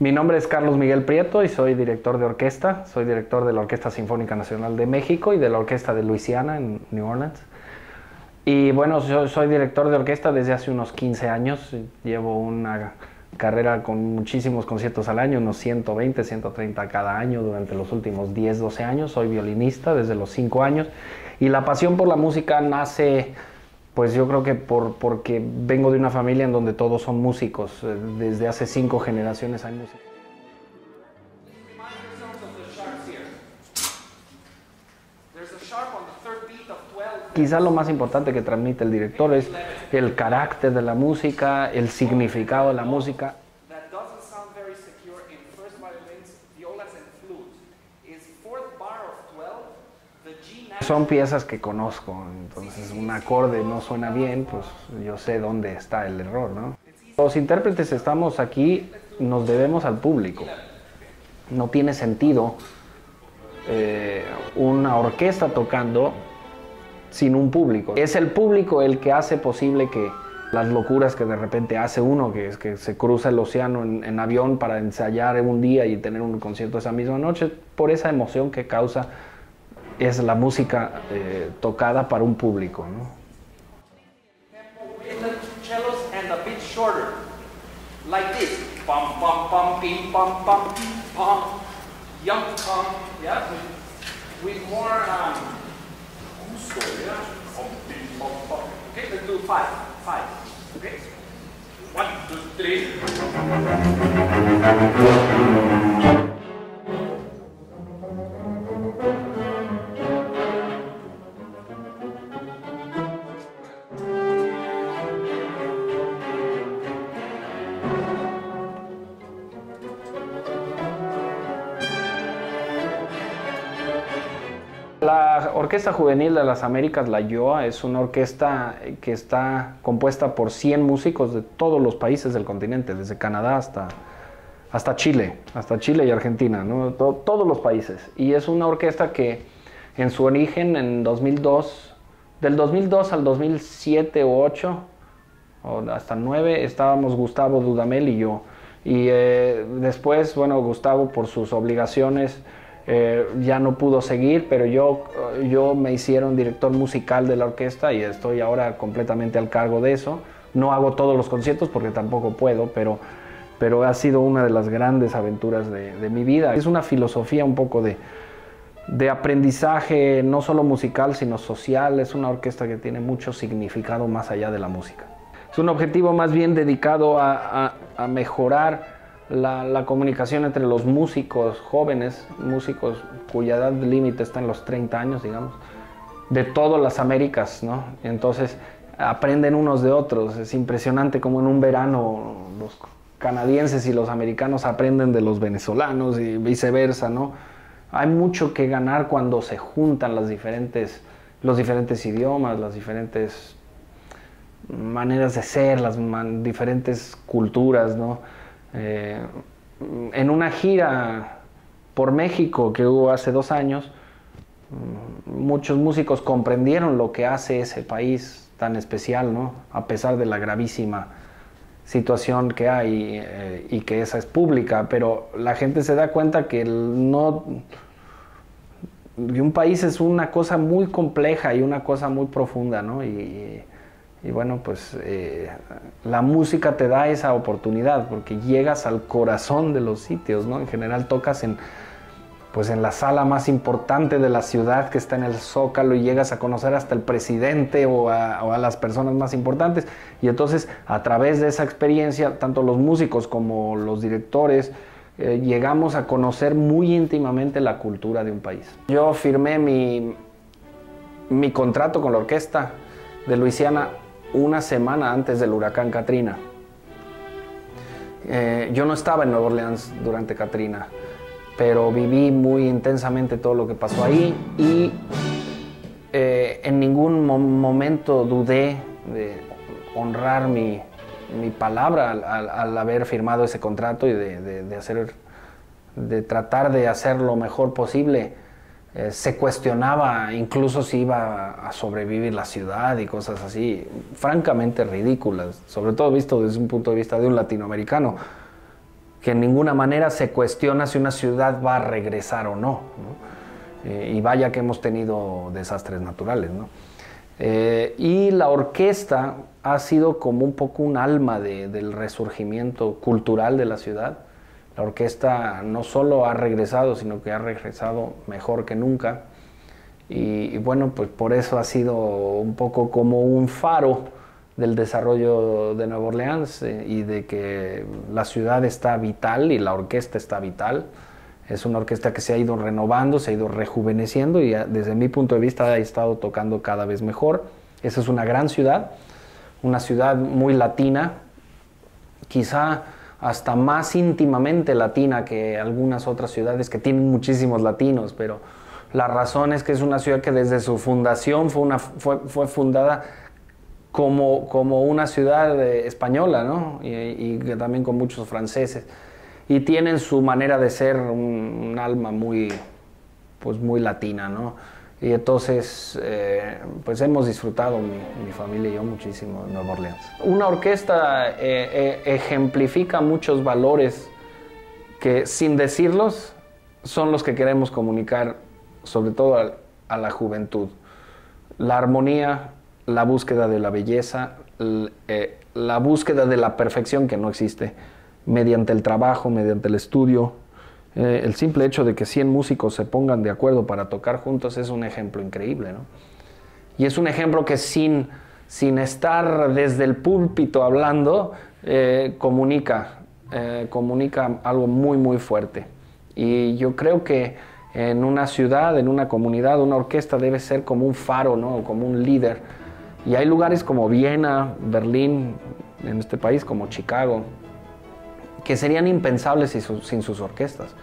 Mi nombre es Carlos Miguel Prieto y soy director de orquesta. Soy director de la Orquesta Sinfónica Nacional de México y de la Orquesta de Luisiana en New Orleans. Y bueno, soy director de orquesta desde hace unos 15 años. Llevo una carrera con muchísimos conciertos al año, unos 120, 130 cada año durante los últimos 10, 12 años. Soy violinista desde los 5 años y la pasión por la música nace pues yo creo que por, porque vengo de una familia en donde todos son músicos. Eh, desde hace cinco generaciones hay música. Quizá lo más importante que transmite el director es el carácter de la música, el significado de la música. Son piezas que conozco, entonces un acorde no suena bien, pues yo sé dónde está el error, ¿no? Los intérpretes estamos aquí, nos debemos al público. No tiene sentido eh, una orquesta tocando sin un público. Es el público el que hace posible que las locuras que de repente hace uno, que es que se cruza el océano en, en avión para ensayar un día y tener un concierto esa misma noche, por esa emoción que causa es la música eh, tocada para un público. ¿no? Like this, pam La Orquesta Juvenil de las Américas, la YOA, es una orquesta que está compuesta por 100 músicos de todos los países del continente, desde Canadá hasta, hasta Chile, hasta Chile y Argentina, ¿no? todos los países. Y es una orquesta que en su origen, en 2002, del 2002 al 2007 o 8, o hasta 9, estábamos Gustavo Dudamel y yo. Y eh, después, bueno, Gustavo por sus obligaciones eh, ya no pudo seguir, pero yo, yo me hicieron director musical de la orquesta y estoy ahora completamente al cargo de eso. No hago todos los conciertos porque tampoco puedo, pero, pero ha sido una de las grandes aventuras de, de mi vida. Es una filosofía un poco de, de aprendizaje, no solo musical, sino social. Es una orquesta que tiene mucho significado más allá de la música. Es un objetivo más bien dedicado a, a, a mejorar la, comunicación entre los músicos jóvenes, músicos cuya edad límite está en los 30 años, digamos, de todas las Américas, ¿no? Entonces aprenden unos de otros. Es impresionante como en un verano los canadienses y los americanos aprenden de los venezolanos y viceversa, ¿no? Hay mucho que ganar cuando se juntan los diferentes idiomas, las diferentes maneras de ser, las diferentes culturas, ¿no? Eh, en una gira por México que hubo hace dos años, mm, muchos músicos comprendieron lo que hace ese país tan especial, ¿no? a pesar de la gravísima situación que hay eh, y que esa es pública, pero la gente se da cuenta que un país es una cosa muy compleja y una cosa muy profunda, ¿no? Y bueno, pues eh, la música te da esa oportunidad porque llegas al corazón de los sitios, ¿no? En general tocas en, pues en la sala más importante de la ciudad que está en el Zócalo y llegas a conocer hasta el presidente o a, las personas más importantes. Y entonces a través de esa experiencia, tanto los músicos como los directores, eh, llegamos a conocer muy íntimamente la cultura de un país. Yo firmé mi, mi contrato con la orquesta de Luisiana una semana antes del huracán Katrina. Eh, yo no estaba en Nueva Orleans durante Katrina, pero viví muy intensamente todo lo que pasó ahí y eh, en ningún momento dudé de honrar mi, palabra al, haber firmado ese contrato y de, hacer, de tratar de hacer lo mejor posible eh, se cuestionaba incluso si iba a sobrevivir la ciudad y cosas así, francamente ridículas, sobre todo visto desde un punto de vista de un latinoamericano. que en ninguna manera se cuestiona si una ciudad va a regresar o no. Eh, y vaya que hemos tenido desastres naturales. Eh, y la orquesta ha sido como un poco un alma del resurgimiento cultural de la ciudad. La orquesta no solo ha regresado, sino que ha regresado mejor que nunca. Y, bueno, pues por eso ha sido un poco como un faro del desarrollo de Nueva Orleans eh, y de que la ciudad está vital y la orquesta está vital. Es una orquesta que se ha ido renovando, se ha ido rejuveneciendo y desde mi punto de vista ha estado tocando cada vez mejor. Esa es una gran ciudad, una ciudad muy latina, quizá hasta más íntimamente latina que algunas otras ciudades que tienen muchísimos latinos, pero la razón es que es una ciudad que desde su fundación fue, fue, fundada como, como, una ciudad eh, española, ¿no? Y, y también con muchos franceses y tienen su manera de ser un, alma muy, pues muy latina, ¿no? Y entonces, eh, pues hemos disfrutado, mi, familia y yo, muchísimo en Nueva Orleans. Una orquesta eh, eh, ejemplifica muchos valores que sin decirlos son los que queremos comunicar, sobre todo a, la juventud. La armonía, la búsqueda de la belleza, la búsqueda de la perfección que no existe mediante el trabajo, mediante el estudio. Eh, el simple hecho de que 100 músicos se pongan de acuerdo para tocar juntos es un ejemplo increíble, ¿no? Y es un ejemplo que sin, sin estar desde el púlpito hablando, eh, comunica, eh, comunica algo muy, muy fuerte. Y yo creo que en una ciudad, en una comunidad, una orquesta debe ser como un faro, ¿no? Como un líder. Y hay lugares como Viena, Berlín, en este país, como Chicago, que serían impensables sin, sus orquestas.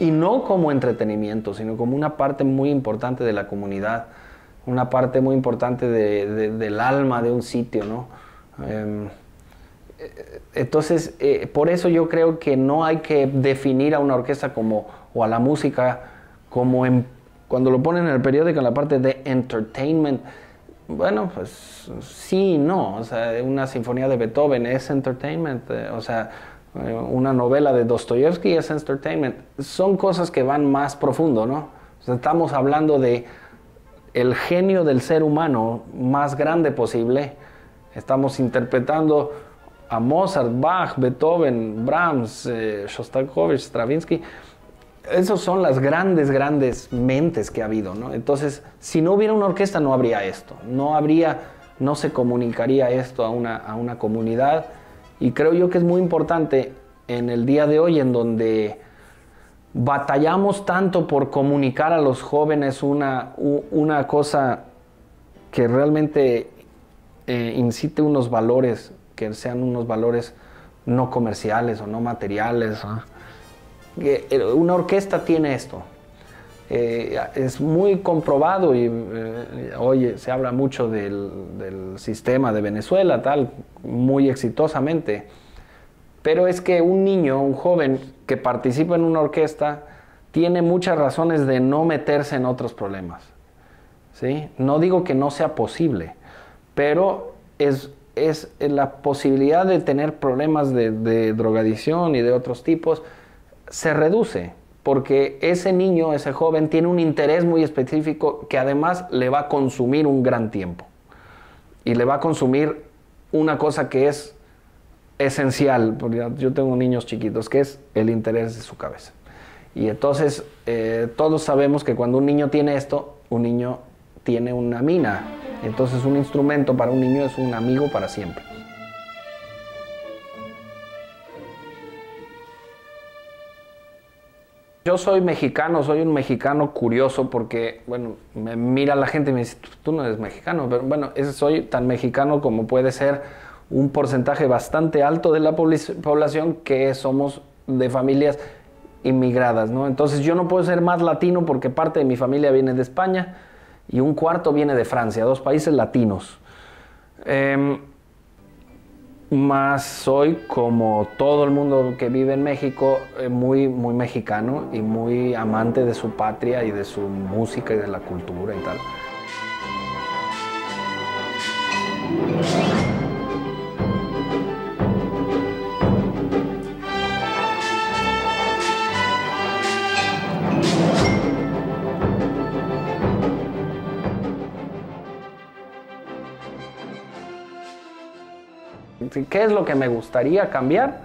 Y no como entretenimiento, sino como una parte muy importante de la comunidad, una parte muy importante del alma de un sitio, ¿no? Em, entonces, eh, por eso yo creo que no hay que definir a una orquesta como, o a la música como en, cuando lo ponen en el periódico en la parte de entertainment, bueno, pues sí, no, o sea, una sinfonía de Beethoven es entertainment, eh, o sea, eh, una novela de Dostoyevsky es entertainment. Son cosas que van más profundo, ¿no? estamos hablando de el genio del ser humano más grande posible. Estamos interpretando a Mozart, Bach, Beethoven, Brahms, eh, Shostakovich, Stravinsky. Esas son las grandes, grandes mentes que ha habido, ¿no? Entonces, si no hubiera una orquesta, no habría esto. No habría, no se comunicaría esto a una, a una comunidad y creo yo que es muy importante en el día de hoy en donde batallamos tanto por comunicar a los jóvenes una, una cosa que realmente eh, incite unos valores, que sean unos valores no comerciales o no materiales. Eh, una orquesta tiene esto. Eh, es muy comprobado y oye, se habla mucho del, del, sistema de Venezuela, tal, muy exitosamente. Pero es que un niño, un joven que participa en una orquesta, tiene muchas razones de no meterse en otros problemas. ¿sí? No digo que no sea posible, pero es, es la posibilidad de tener problemas de, de drogadicción y de otros tipos se reduce porque ese niño, ese joven, tiene un interés muy específico que además le va a consumir un gran tiempo. Y le va a consumir una cosa que es esencial, porque yo tengo niños chiquitos, que es el interés de su cabeza. Y entonces eh, todos sabemos que cuando un niño tiene esto, un niño tiene una mina. Entonces un instrumento para un niño es un amigo para siempre. Yo soy mexicano, soy un mexicano curioso porque, bueno, me mira la gente y me dice, tú no eres mexicano, pero bueno, soy tan mexicano como puede ser un porcentaje bastante alto de la población que somos de familias inmigradas, ¿no? Entonces yo no puedo ser más latino porque parte de mi familia viene de España y un cuarto viene de Francia, dos países latinos. Em, más soy, como todo el mundo que vive en México, eh, muy, muy mexicano y muy amante de su patria y de su música y de la cultura y tal. ¿Qué es lo que me gustaría cambiar?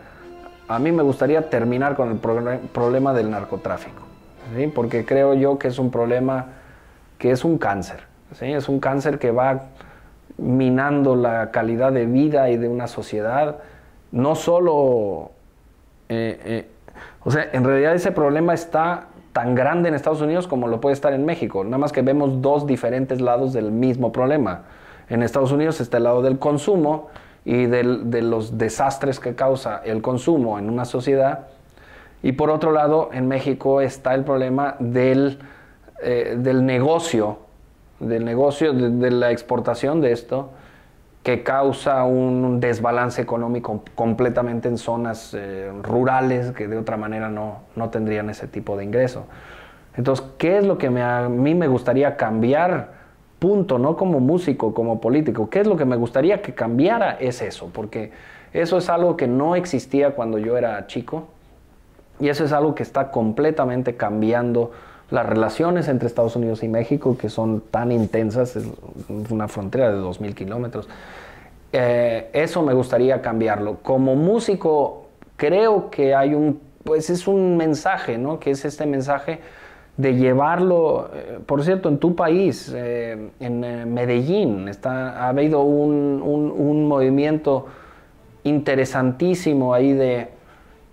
A mí me gustaría terminar con el problema del narcotráfico, porque creo yo que es un problema que es un cáncer, es un cáncer que va minando la calidad de vida y de una sociedad, no solo, eh, eh, o sea, en realidad ese problema está tan grande en Estados Unidos como lo puede estar en México, nada más que vemos dos diferentes lados del mismo problema. En Estados Unidos está el lado del consumo y de los desastres que causa el consumo en una sociedad, y por otro lado, en México está el problema del, eh, del negocio del negocio, de, la exportación de esto, que causa un desbalance económico completamente en zonas eh, rurales que de otra manera no, no, tendrían ese tipo de ingreso. Entonces, ¿qué es lo que a mí me gustaría cambiar? Punto, no como músico, como político. ¿Qué es lo que me gustaría que cambiara? Es eso, porque eso es algo que no existía cuando yo era chico y eso es algo que está completamente cambiando las relaciones entre Estados Unidos y México, que son tan intensas, es una frontera de 2.000 kilómetros. Eh, eso me gustaría cambiarlo. Como músico, creo que hay un, pues es un mensaje, ¿no? Que es este mensaje de llevarlo, eh, por cierto, en tu país, eh, en Medellín, está, ha habido un, un movimiento interesantísimo ahí de,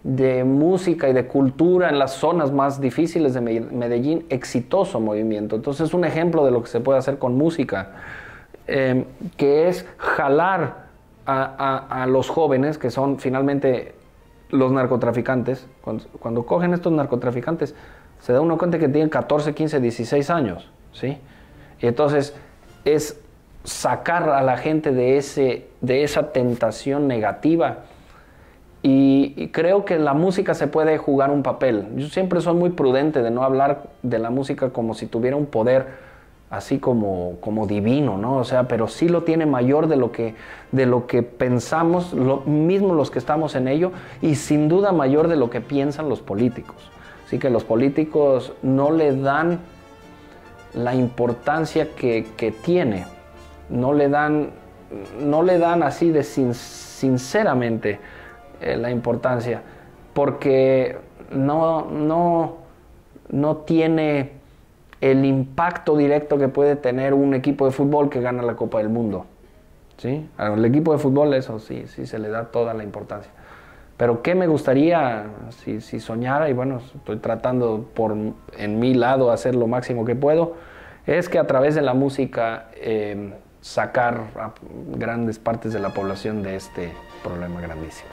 de música y de cultura en las zonas más difíciles de Medellín, exitoso movimiento. Entonces es un ejemplo de lo que se puede hacer con música, que es jalar a, los jóvenes, que son finalmente los narcotraficantes. Cuando, cogen estos narcotraficantes, se da uno cuenta que tienen 14, 15, 16 años, ¿sí? Y entonces es sacar a la gente de, ese, de esa tentación negativa y, creo que la música se puede jugar un papel. Yo siempre soy muy prudente de no hablar de la música como si tuviera un poder así como, como divino, ¿no? O sea, pero sí lo tiene mayor de lo que, de lo que pensamos, lo mismo los que estamos en ello, y sin duda mayor de lo que piensan los políticos. Así que los políticos no le dan la importancia que, tiene, no le dan, no le dan así de sinceramente eh, la importancia, porque no, no, no tiene el impacto directo que puede tener un equipo de fútbol que gana la Copa del Mundo. ¿sí? Al equipo de fútbol eso sí, sí se le da toda la importancia. Pero ¿qué me gustaría si, si soñara? Y bueno, estoy tratando por en mi lado hacer lo máximo que puedo, es que a través de la música eh, sacar a grandes partes de la población de este problema grandísimo.